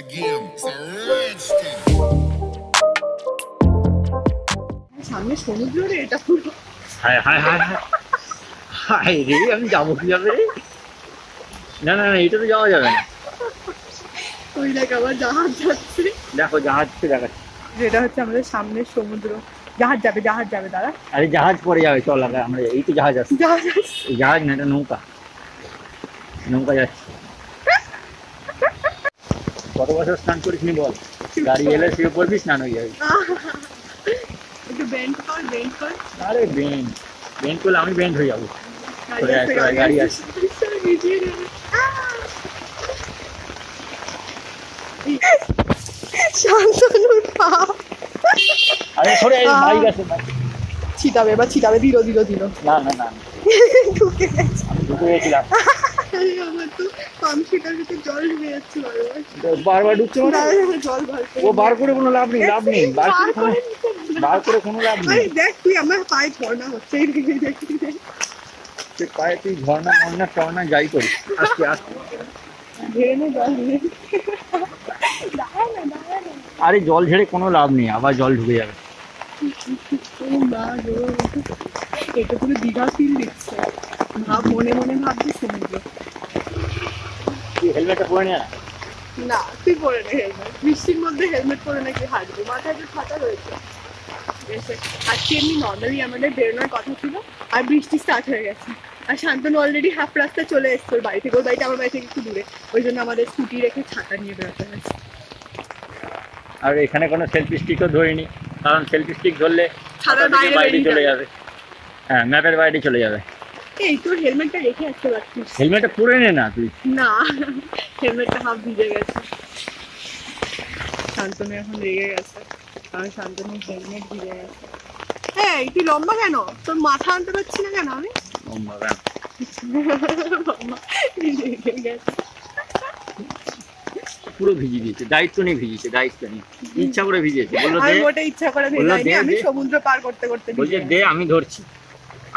again. It's a. সামনে সমুদ্র রে এটা পুরো হায় হায় হায় হায়। রে আমি যাব কীভাবে? না না না এটা তো যাওয়া যাবে না। ওই দেখ আবার জাহাজ যাচ্ছে। দেখো জাহাজকে দেখাচ্ছি। যেটা হচ্ছে আমাদের সামনের সমুদ্র। জাহাজ যাবে জাহাজ যাবে দাদা আরে জাহাজ পরে যাবে চল আগে আমরা এই তো জাহাজ আসছে। জাহাজ। জাহাজ না এটা নৌকা। নৌকা যাচ্ছে। কত বছর স্নান করিস নি বল? গাড়ি এলে শুয়ে পড়বি স্নান হয়ে যাবে। একটু বেন্ড কর বেন্ড কর। আরে বেঞ্চ বেঞ্চ করলে আমি বেঞ্চ হয়ে যাব। গাড়ি! শান্তনুর পা আরে সরে ছিটাবে এবার ছিটাবে দিল দিল দিল না না না ঢুকে গেছে। ঢুকে গেছিলাম। বারবার ঢুকছে মানে? বার করে ও বার করে কোনো লাভ নেই লাভ নেই। বার করে বার করে নিতে হবে। বার করে কোনো লাভ নেই। দেখ তুই আমার পায়ে ঝর্ণা হচ্ছে তুই পায়ে তুই ঝর্ণা টর্ণা যাই করিস না। আরে জল ঝেড়ে কোনো লাভ নেই আবার জল ঢুকে যাবে। এটা পুরো দীঘা ফিল দিচ্ছে ভাব মনে মনে ভাবছি সমুদ্র তুই হেলমেটটা পরে নে? তুই পরে নে হেলমেট বৃষ্টির মধ্যে হেলমেট পরে নাকি হাঁটবি? মাথায় ছাতা রয়েছে। আজকে এমনি নর্মালি আমাদের বেরোনোর কথা ছিল আর বৃষ্টি স্টার্ট হয়ে গেছে। আর শান্তনু অলরেডি হাফ রাস্তা চলে এসছে ওর বাড়ি থেকে। ওর বাড়িটা আমার বাড়ি থেকে একটু দূরে। ওই জন্য আমাদের স্কুটি রেখে ছাতা নিয়ে বেরোতে হয়েছে। আর এখানে কোনো সেলফি স্টিকও ধরিনি কারণ সেলফি স্টিক ধরলে ছাতার বাইরে চলে। যাবে। হ্যাঁ ম্যাপের বাইরে চলে যাবে। এই তোর হেলমেটটা রেখে আসতে পারছিস? হেলমেটটা পরে নে না তুই না হেলমেটটা হাফ ভিজে গেছে। শান্তনু এখন রেগে গেছে। কারণ শান্তনু হেলমেট ভিজে গেছে। এই তুই লম্বা কেন? তোর মাথা আনতে পারছি না কেন আমি? রেগে গেছে। পুরো ভিজিয়ে দিয়েছে দায়িত্ব নিয়ে ভিজিয়েছে দায়িত্ব নিয়ে। ইচ্ছা করে ভিজিয়েছে বলল দে ওটা ইচ্ছা করে ভেজাইনি আমি সমুদ্র পার করতে করতে বলছে ভিজে দে আমি ধরছি।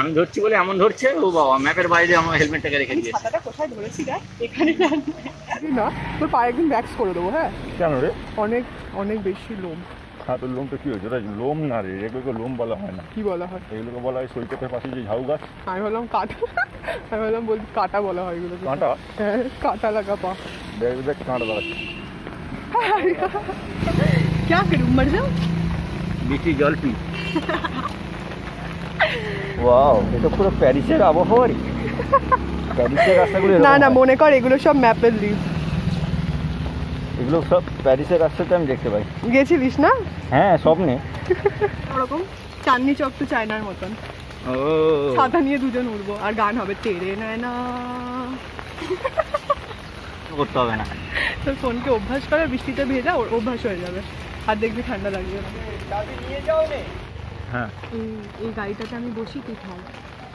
আমি ধরছি বলে এমন ধরছে ও বাবা ম্যাপের বাইরে আমার হেলমেটটাকে রেখে আমি দিয়েছে ছাতাটা কোথায় ধরেছি দেখ এখানে না তোর পায়ে একদিন ব্যাক্স করে দেবো হ্যাঁ কেন রে অনেক অনেক বেশি লোম হাতের লোমটা কি হয়েছে ওটা লোম না রে এগুলোকে লোম বলা হয় না কি বলা হয় এগুলোকে বলা হয় সৈকতের পাশে যে ঝাউ গাছ আমি বললাম কাটা আমি বললাম বলছি কাটা বলা হয় এগুলো কাঁটা হ্যাঁ কাটা লাগা পা দেখ দেখ কাঁটা লাগাচ্ছে क्या करूं मर जाऊं বৃষ্টি জল পি ওয়াও এটা পুরো প্যারিসের আবহাওয়ারই প্যারিসের রাস্তাগুলো না না মনে কর এগুলো সব ম্যাপের লিভ এগুলো সব প্যারিসের রাস্তাতে আমি দেখতে পাই। গেছিলিস না? হ্যাঁ স্বপ্নে। ওরকম চাঁদনি চক তো চায়নার মতন। ও। ছাতা নিয়ে দুজন উঠবো আর গান হবে তেরে নেয় না করতে হবে না। তোর ফোনকে অভ্যাস করে বৃষ্টিতে ভেজা অভ্যাস হয়ে যাবে। আর দেখবি ঠান্ডা লাগবে। না। হ্যাঁ। এই এই গাড়িটাতে আমি বসি তুই থাক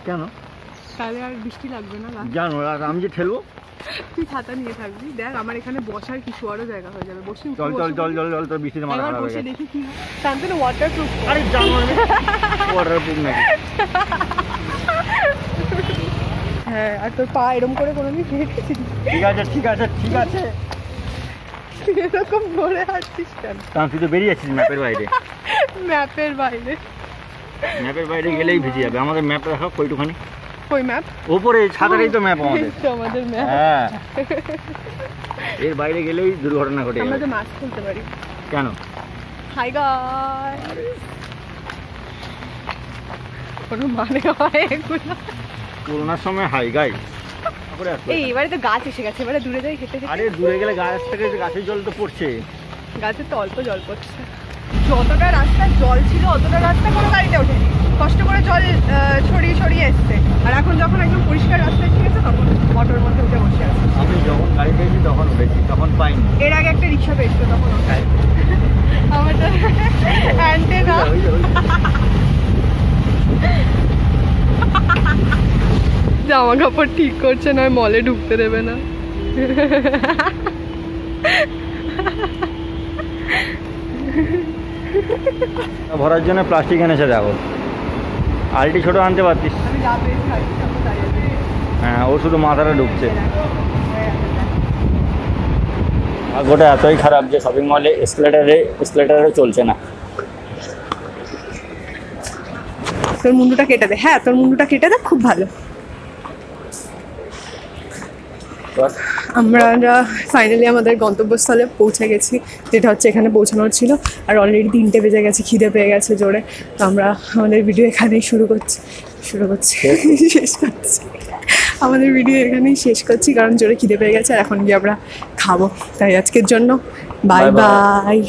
কেন? তাহলে আর বৃষ্টি লাগবে না জানো আর আমি যে ঠেলবো? তুই ছাতা নিয়ে থাকবি। দেখ আমার এখানে বসার কিছু আরও জায়গা হয়ে যাবে। বসি চল চল চল চল চল তোর বৃষ্টিতে মাথা খারাপ বসে দেখি কি হয়। শান্তনু ওয়াটার প্রুফ আরে জানো ওয়াটার প্রুফ নাকি? হ্যাঁ আর তোর পা এরম করে কোনোদিন রেখেছিস ঠিক আছে ঠিক আছে ঠিক আছে। এরকম করে হাঁটছিস কেন? তুই তো বেরিয়ে যাচ্ছিস ম্যাপের বাইরে। ম্যাপের বাইরে। ম্যাপের বাইরে গেলেই ভিজে যাবে। আমাদের ম্যাপ রাখা কইটুখানি। কই ম্যাপ ওপরে ছাতারেই তো ম্যাপ আমাদের। আমাদের ম্যাপ হ্যাঁ। এর বাইরে গেলেই দুর্ঘটনা ঘটে আমরা তো মাছ খুলতে পারি। কেন? হাই গাই কোনো মানে হয় এগুলো? করোনার সময় হাই গাই এই এবারে তো গাছ এসে গেছে এবারে দূরে যাই হেঁটে আরে দূরে গেলে গাছ থেকে গাছের জল তো পড়ছে। গাছের তো অল্প জল পড়ছে। যতটা রাস্তা জল ছিল অতটা রাস্তা কোনো গাড়িতে ওঠেনি। কষ্ট করে জল ছড়িয়ে ছড়িয়ে এসছে। আর এখন যখন একদম পরিষ্কার রাস্তা এসে গেছে তখন অটোর মধ্যে উঠে বসে আছে। আমি যখন গাড়ি পেয়েছি তখন উঠেছি তখন পাইনি। এর আগে একটা রিক্সা পেয়েছিল তখন আমার অ্যান্টেনা যে- জামা কাপড় ঠিক করছে নয় মলে ঢুকতে দেবে না। ভরার জন্য প্লাস্টিক এনেছে দেখো। আলটি ছোট আনতে পারতিস। হ্যাঁ ও শুধু মাথাটা ঢুকছে। ভাগ্যটা এতই খারাপ যে শপিং মলে এসকেলেটারে এসকেলেটারে চলছে না। তোর মুন্ডুটা কেটে দে। হ্যাঁ তোর মুন্ডুটা কেটে দে খুব ভালো। আমরা ফাইনালি আমাদের গন্তব্যস্থলে পৌঁছে গেছি যেটা হচ্ছে এখানে পৌঁছানোর ছিল। আর অলরেডি তিনটে বেজে গেছে খিদে পেয়ে গেছে জোরে। তো আমরা আমাদের ভিডিও এখানেই শুরু করছি শুরু করছি শেষ করছি। আমাদের ভিডিও এখানেই শেষ করছি কারণ জোরে খিদে পেয়ে গেছে আর এখন গিয়ে আমরা খাব। তাই আজকের জন্য বাই. বাই